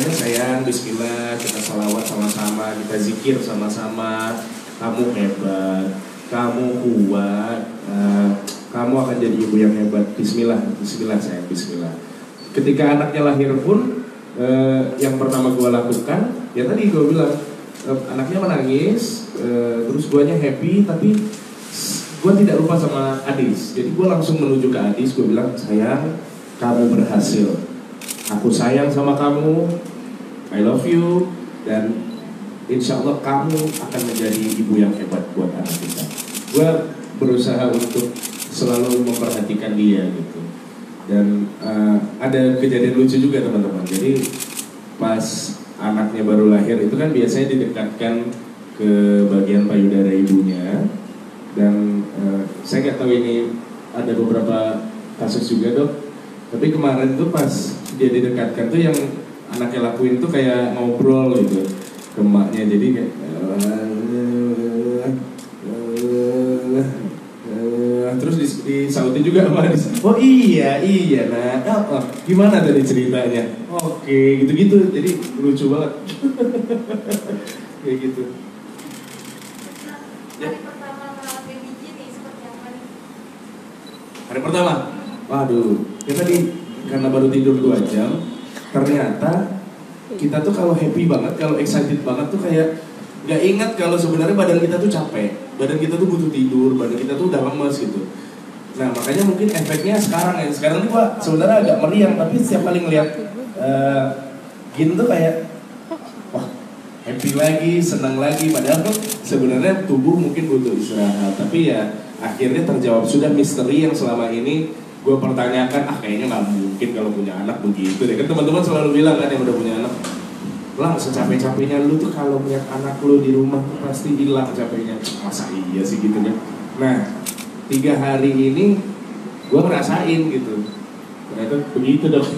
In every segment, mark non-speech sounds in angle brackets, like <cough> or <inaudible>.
Saya sayang Bismillah kita salawat sama-sama kita zikir sama-sama. Kamu hebat kamu kuat eh, kamu akan jadi ibu yang hebat. Bismillah Bismillah sayang Bismillah. Ketika anaknya lahir pun eh, yang pertama gue lakukan ya tadi gue bilang eh, anaknya menangis uh, terus guanya happy tapi gue tidak lupa sama Adis. Jadi gue langsung menuju ke Adis gue bilang sayang kamu berhasil. Aku sayang sama kamu, I love you, dan insya Allah kamu akan menjadi ibu yang hebat buat anak kita. Gue berusaha untuk selalu memperhatikan dia gitu. Dan uh, ada kejadian lucu juga teman-teman. Jadi pas anaknya baru lahir itu kan biasanya didekatkan ke bagian payudara ibunya. Dan uh, saya nggak tahu ini ada beberapa kasus juga dok. Tapi kemarin tuh pas dia didekatkan tuh yang anaknya lakuin tuh kayak ngobrol gitu ke emaknya. Jadi kayak terus disautin juga sama oh iya iya nah oh, oh, gimana tadi ceritanya? Oke gitu gitu jadi lucu banget. <laughs> Kayak gitu. Hari pertama merawat baby J nih seperti apa nih? hari pertama? Waduh. Ya tadi karena baru tidur dua jam ternyata kita tuh kalau happy banget, kalau excited banget tuh kayak nggak ingat kalau sebenarnya badan kita tuh capek, badan kita tuh butuh tidur, badan kita tuh udah lemes gitu. Nah makanya mungkin efeknya sekarang ya, sekarang tuh gua sebenarnya agak meriang, tapi setiap kali ngeliat uh, Gin tuh kayak wah happy lagi, senang lagi, padahal tuh sebenarnya tubuh mungkin butuh istirahat, tapi ya akhirnya terjawab. Sudah misteri yang selama ini gue pertanyakan ah kayaknya nggak mungkin kalau punya anak begitu deh. Kan teman-teman selalu bilang kan yang udah punya anak lah secapek-capeknya lu tuh kalau punya anak lu di rumah tuh pasti hilang capeknya. Masa iya sih? Gitu kan. Nah tiga hari ini gue ngerasain gitu. Ternyata begitu dong. <laughs>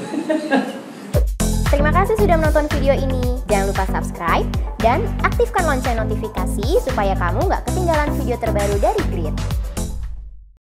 Terima kasih sudah menonton video ini. Jangan lupa subscribe dan aktifkan lonceng notifikasi supaya kamu nggak ketinggalan video terbaru dari Grid.